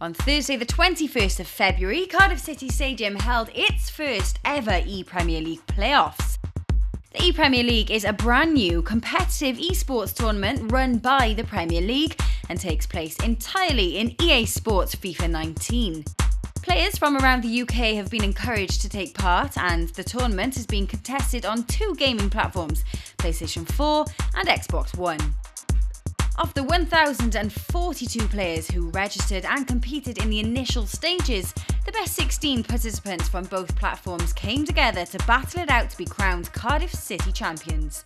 On Thursday, the 21st of February, Cardiff City Stadium held its first ever E Premier League playoffs. The E Premier League is a brand new competitive esports tournament run by the Premier League and takes place entirely in EA Sports FIFA 19. Players from around the UK have been encouraged to take part, and the tournament is being contested on two gaming platforms PlayStation 4 and Xbox One. Of the 1,042 players who registered and competed in the initial stages, the best 16 participants from both platforms came together to battle it out to be crowned Cardiff City champions.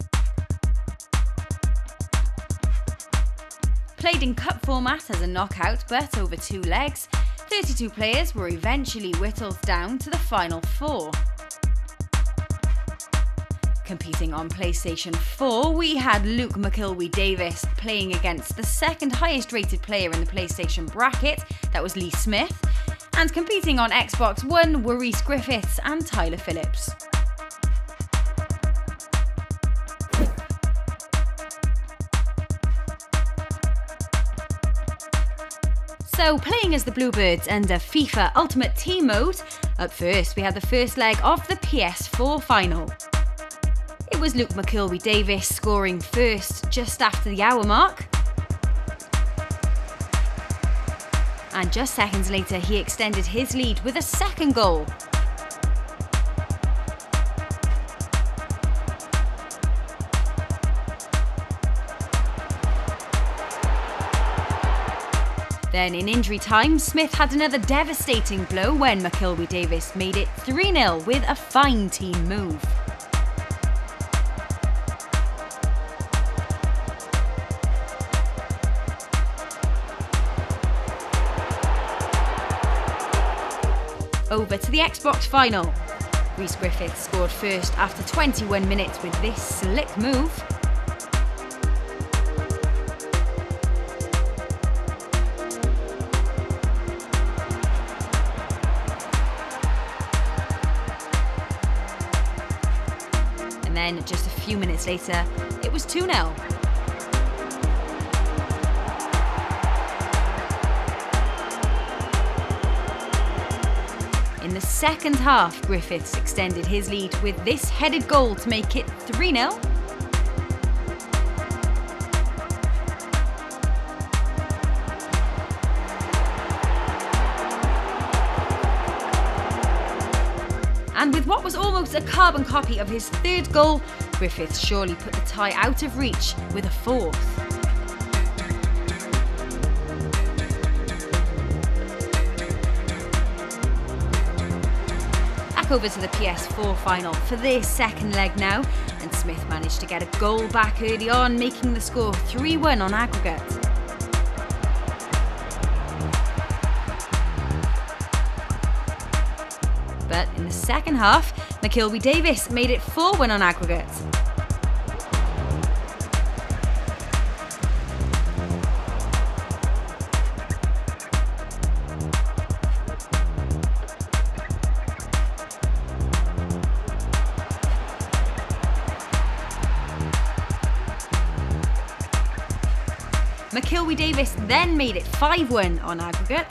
Played in cup format as a knockout but over two legs, 32 players were eventually whittled down to the final four. Competing on PlayStation 4, we had Luke McIlwee Davies playing against the second highest rated player in the PlayStation bracket, that was Lee Smith, and competing on Xbox One were Rhys Griffiths and Tyler Phillips. So, playing as the Bluebirds under FIFA Ultimate Team Mode, up first we had the first leg of the PS4 final. It was Luke McIlwee Davies scoring first just after the hour mark. And just seconds later, he extended his lead with a second goal. Then in injury time, Smith had another devastating blow when McIlwee Davies made it 3 0 with a fine team move. Over to the Xbox final. Rhys Griffiths scored first after 21 minutes with this slick move. And then just a few minutes later, it was 2 0. Second half, Griffiths extended his lead with this headed goal to make it 3 0. And with what was almost a carbon copy of his third goal, Griffiths surely put the tie out of reach with a fourth. Over to the PS4 final for their second leg now, and Smith managed to get a goal back early on, making the score 3 1 on aggregate. But in the second half, McIlwee Davies made it 4 1 on aggregate. McIlwee Davies then made it 5 1 on aggregate.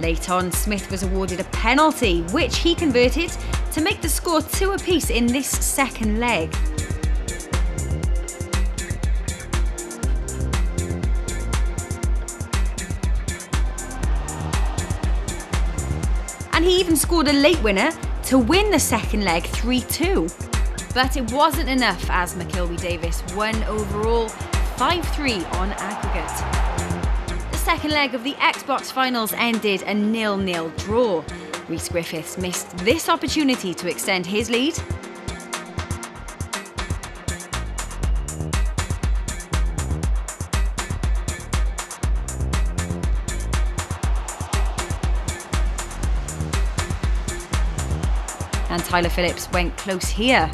Late on, Smith was awarded a penalty, which he converted to make the score two apiece in this second leg. And he even scored a late winner to win the second leg 3 2. But it wasn't enough as McIlwee Davies won overall 5 3 on aggregate. The second leg of the Xbox finals ended a nil nil draw. Rhys Griffiths missed this opportunity to extend his lead and Tyler Phillips went close here.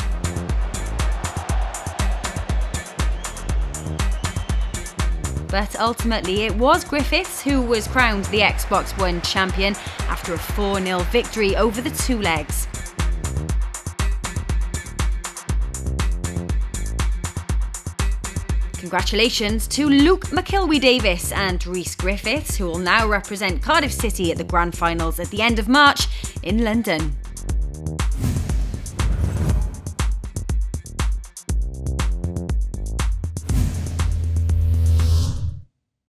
But ultimately, it was Griffiths who was crowned the Xbox One champion after a 4 0 victory over the two legs. Congratulations to Luke McIlwee Davies and Rhys Griffiths, who will now represent Cardiff City at the grand finals at the end of March in London.